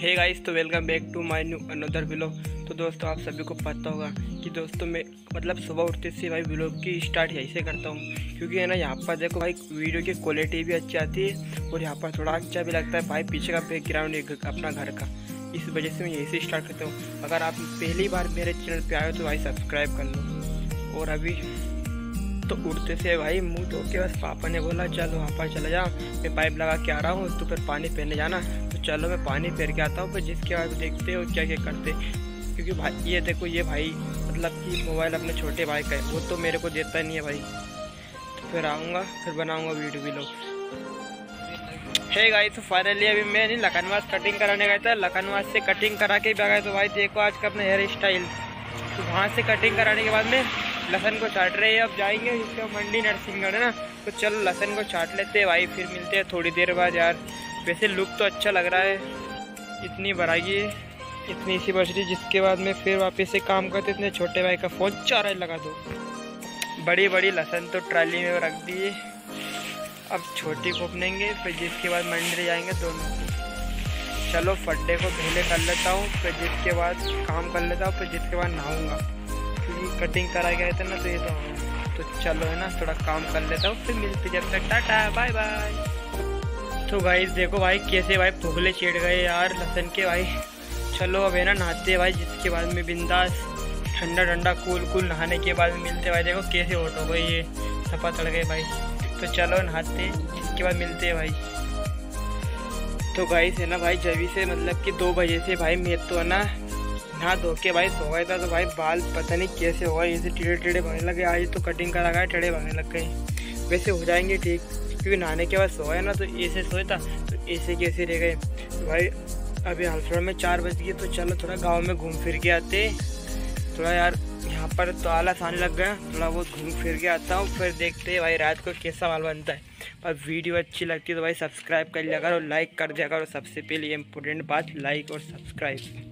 हे guys तो welcome back to my new another blog तो दोस्तों, आप सभी को पता होगा कि दोस्तों मैं मतलब सुबह उठते से भाई ब्लॉग की स्टार्ट यहीं से करता हूँ। क्योंकि है ना, यहाँ पर देखो भाई वीडियो की क्वालिटी भी अच्छी आती है और यहाँ पर थोड़ा अच्छा भी लगता है भाई पीछे का बैकग्राउंड अपना घर का। इस वजह से मैं यहीं से स्टार्ट करता हूँ। अगर आप पहली बार मेरे चैनल पर आए हो तो भाई सब्सक्राइब कर लो। और अभी तो उठते से भाई मुँह धो के बस पापा ने बोला, चल वहाँ पर चला जा। मैं पाइप लगा के आ रहा हूँ तो फिर पानी पहनने जाना। चलो मैं पानी फेर के आता हूँ, फिर जिसके बाद देखते हो क्या क्या करते क्योंकि भाई, ये देखो, ये भाई मतलब कि मोबाइल अपने छोटे भाई का है, वो तो मेरे को देता नहीं है भाई। तो फिर आऊँगा, फिर बनाऊँगा वीडियो भी लोग। है गाई तो फाइनली अभी मैं नहीं लखनवास कटिंग कराने गया था। लखनवास से कटिंग करा के भी आ गया तो भाई, देखो आज का अपना हेयर स्टाइल तो वहाँ से कटिंग कराने के बाद में लहसन को चाट रहे हैं। अब जाएँगे इसके मंडी नरसिंहगढ़ है ना। तो चलो लहसन को चाट लेते हैं भाई, फिर मिलते हैं थोड़ी देर बाद यार। वैसे लुक तो अच्छा लग रहा है। इतनी बढ़ाई इतनी सी बच रही जिसके बाद में फिर वापस से काम करते, इतने छोटे भाई का फ़ोन चारा लगा दो। बड़ी बड़ी लहसन तो ट्राली में रख दिए। अब छोटी खोपनेंगे फिर जिसके बाद मंडी जाएँगे दोनों। चलो फड्डे को धोले कर लेता हूँ, फिर जिसके बाद काम कर लेता हूँ, फिर जिसके बाद नहाऊँगा। क्योंकि कटिंग करा गया थे ना तो ये तो तो चलो है ना, थोड़ा काम कर लेता हूँ, फिर मिलते जब तक। टाटा बाय बाय तो भाई देखो भाई, कैसे भाई भूगले चेड़ गए यार, लसन के भाई। चलो अब है ना, नहाते भाई, जिसके बाद में बिंदास, ठंडा ठंडा कूल कूल नहाने के बाद मिलते भाई। देखो कैसे ओट हो गए ये सफ़ा चढ़ गए भाई। तो चलो नहाते जिसके बाद मिलते हैं भाई। तो भाई से ना भाई जभी से मतलब कि दो बजे से भाई, मैं तो है ना, नहा धो के भाई सो गया था तो भाई बाल पता नहीं कैसे हो गए, ऐसे टेढ़े टेढ़े भागने लगे, आज तो कटिंग करा गया, टेढ़े भागने लग गए। वैसे हो जाएँगे ठीक। क्योंकि नहाने के बाद सोया ना तो ऐसे सोए था तो ऐसे कैसे रह गए। भाई, अभी हालफड़ा में चार बज गए तो चलो थोड़ा गाँव में घूम फिर के आते। थोड़ा यार, यहाँ पर तो आलस आने लग गया थोड़ा बहुत घूम फिर के आता हूँ, फिर देखते हैं भाई रात को कैसा माल बनता है। पर वीडियो अच्छी लगती है तो भाई सब्सक्राइब कर लिया करो लाइक कर दिया करो। सबसे पहले इम्पोर्टेंट बात लाइक और सब्सक्राइब